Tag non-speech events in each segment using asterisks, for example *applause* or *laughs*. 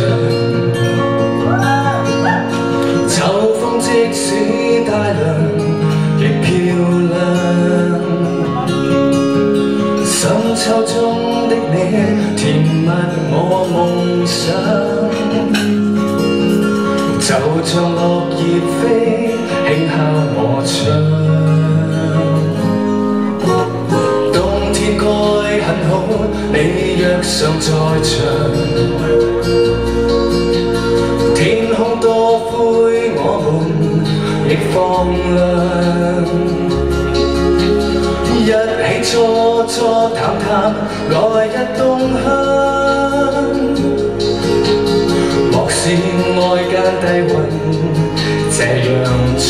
尚在場。秋風即使帶涼，亦漂亮。深秋中的你，甜蜜我夢想。就像落葉飛，該很好，你若尚在場。天空多灰，我們亦放亮。一起初初談談，來日動向。莫視外間低溫這樣長，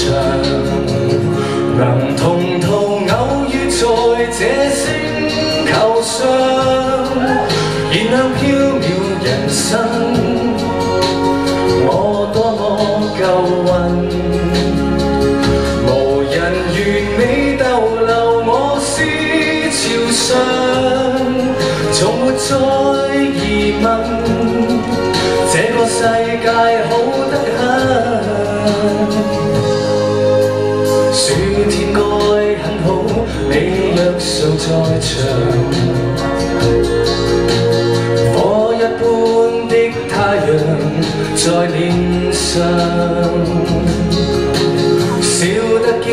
能同途偶遇在這星燃亮飘渺人生。我多麼夠運，無人完美逗留我思潮上，從沒再疑問。這個世界好得很，暑天該很好，你若尚在場。火一般的太阳在脸上，笑得肌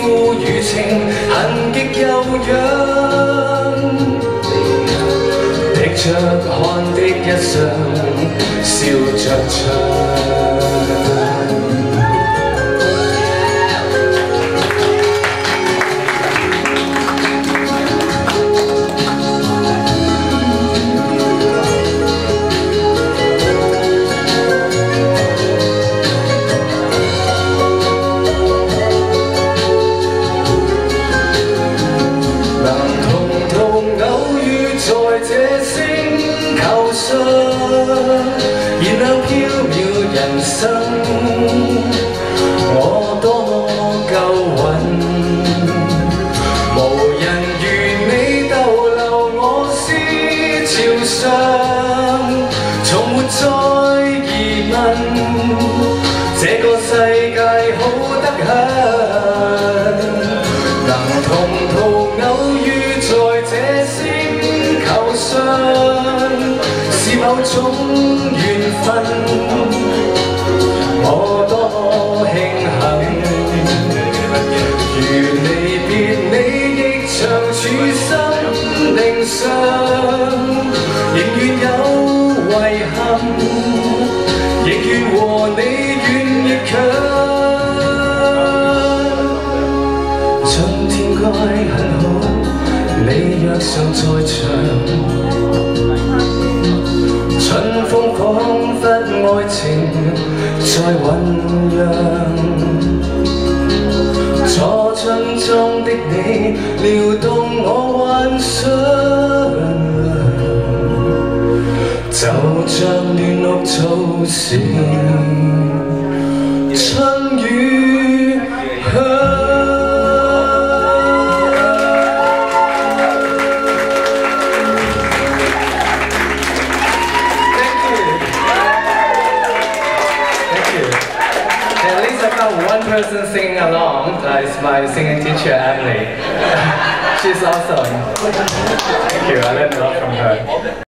肤如情痕極悠揚。滴着汗的一双，笑着唱。然后飘渺人生我多么够运种缘分我多庆幸如离别你亦长处心灵上宁愿有遗憾亦愿和你远远近春天该很好你若尚在场。春风仿佛爱情在酝酿。初春中的你撩动我幻想，就像亂綠草時 person singing along. That is my singing teacher, Emily. *laughs* She's awesome. Thank you. I learned a lot from her.